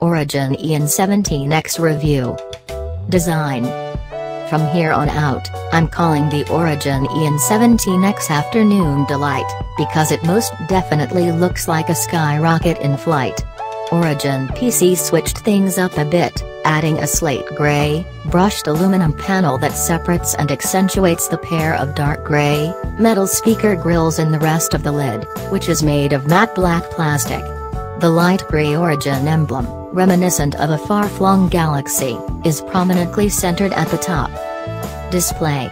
Origin EON 17X review. Design. From here on out, I'm calling the Origin EON 17X Afternoon Delight, because it most definitely looks like a skyrocket in flight. Origin PC switched things up a bit, adding a slate gray, brushed aluminum panel that separates and accentuates the pair of dark gray, metal speaker grills in the rest of the lid, which is made of matte black plastic. The light gray Origin emblem, reminiscent of a far-flung galaxy, is prominently centered at the top. Display.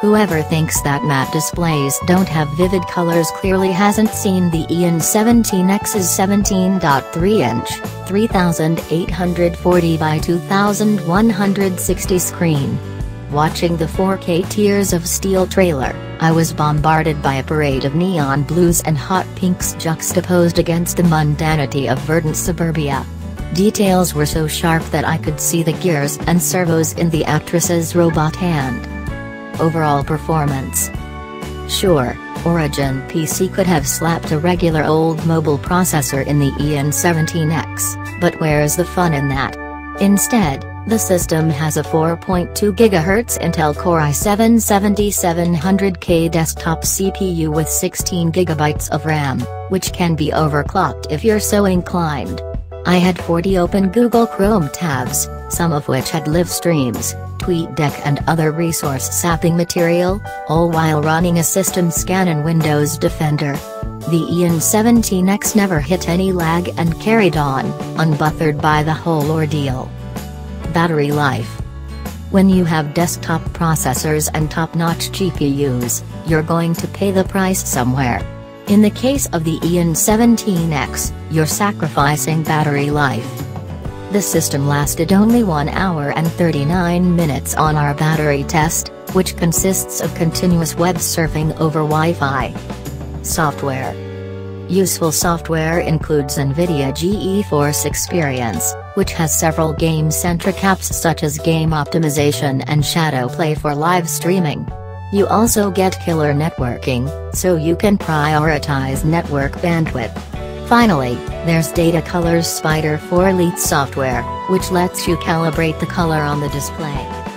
Whoever thinks that matte displays don't have vivid colors clearly hasn't seen the EON 17X's 17.3-inch, 3840 by 2160 screen. Watching the 4K Tears of Steel trailer, I was bombarded by a parade of neon blues and hot pinks juxtaposed against the mundanity of verdant suburbia. Details were so sharp that I could see the gears and servos in the actress's robot hand. Overall performance. Sure, Origin PC could have slapped a regular old mobile processor in the EON17X, but where's the fun in that? Instead, the system has a 4.2 GHz Intel Core i7-7700K desktop CPU with 16 GB of RAM, which can be overclocked if you're so inclined. I had 40 open Google Chrome tabs, some of which had live streams, TweetDeck and other resource sapping material, all while running a system scan in Windows Defender. The EON17X never hit any lag and carried on, unbothered by the whole ordeal. Battery life. When you have desktop processors and top-notch GPUs, you're going to pay the price somewhere. In the case of the EON17X, you're sacrificing battery life. The system lasted only 1 hour and 39 minutes on our battery test, which consists of continuous web surfing over Wi-Fi. Software Useful software includes NVIDIA GeForce Experience, which has several game-centric apps such as Game Optimization and Shadowplay for live streaming. You also get killer networking, so you can prioritize network bandwidth. Finally, there's Datacolor's Spyder 4 Elite software, which lets you calibrate the color on the display.